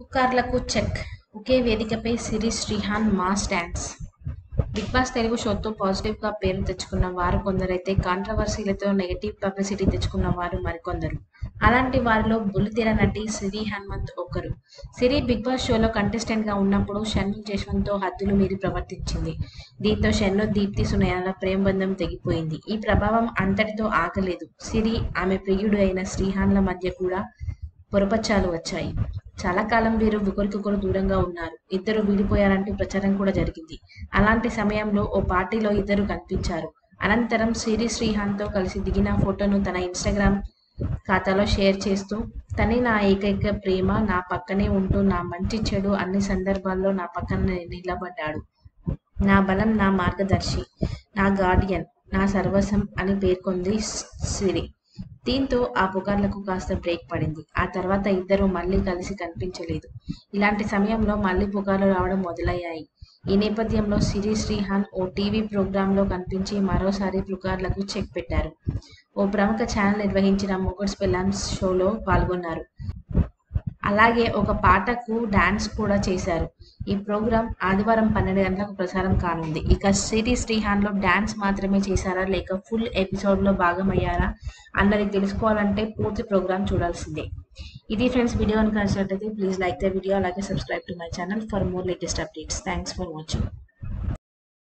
పుకార్లకు check. ఒకే వేదికపై Siri Shrihan mass dance. Bigg Boss Telugu షోతో పాజిటివ్గా పేరు తెచ్చుకున్న వారు కొందరైతే కాంట్రవర్సీలతో నెగటివ్ పబ్లిసిటీ తెచ్చుకున్న వారు మరికొందరు. అలాంటి వారిలో బుల్లితెర నటి సిరి హనుమంత్ ఒకరు. సిరి బిగ్ బాస్ షోలో కంటెస్టెంట్గా ఉన్నప్పుడు షన్ను జశ్వంత్తో హద్దులు మీరి ప్రవర్తించింది. దీంతో షన్ను దీప్తి సునయాల ప్రేమబంధం తెగిపోయింది. ఈ ప్రభావం అంతటితో ఆగలేదు. సిరి ఆమె ప్రియుడు అయిన శ్రీహాన్ల మధ్య కూడా పొరపచ్చాలు వచ్చాయి. చాలా కాలం వీరు ఒకరికొకరు దూరంగా ఉన్నారు. ఇద్దరు విడిపోయారంటూ ప్రచారం కూడా జరిగింది. అలాంటి సమయంలో ఓ పార్టీలో ఇద్దరు కనిపించారు. అనంతరం సిరి శ్రీహాన్తో కలిసి దిగిన ఫోటోను తన ఇన్స్టాగ్రామ్ ఖాతాలో షేర్ చేస్తూ తనే నా ఏకైక ప్రేమ నా పక్కనే ఉంటూ నా మంచి చెడు అన్ని సందర్భాల్లో నా పక్కన నిలబడ్డాడు. నా బలం నా మార్గదర్శి నా గార్డియన్ నా సర్వస్వం అని పేర్కొంది సిరి. దీంతో ఆ పుకార్లకు కాస్త బ్రేక్ పడింది. ఆ తర్వాత ఇద్దరు మళ్ళీ కలిసి కనిపించలేదు. ఇలాంటి సమయంలో మళ్ళీ పుకార్లు రావడం మొదలయ్యాయి. ఈ నేపథ్యంలో సిరి శ్రీహాన్ ఓ టీవీ ప్రోగ్రాంలో కనిపించి మరోసారి పుకార్లకు చెక్ పెట్టారు. ఓ ప్రముఖ ఛానల్ నిర్వహించిన మొగడ్స్ పెళ్ళాన్స్ షోలో పాల్గొన్నారు. అలాగే ఒక పాటకు డాన్స్ కూడా చేశారు. ఈ ప్రోగ్రాం ఆదివారం పన్నెండు గంటలకు ప్రసారం కానుంది. ఇక సిరి శ్రీహాన్లో డాన్స్ మాత్రమే చేశారా? లేక ఫుల్ ఎపిసోడ్లో భాగమయ్యారా? అన్నది తెలుసుకోవాలంటే పూర్తి ప్రోగ్రాం చూడాల్సిందే. ఇది ఫ్రెండ్స్ వీడియో కనుక ప్లీజ్ లైక్ ద వీడియో అలాగే subscribe to my channel for more latest updates. Thanks for watching.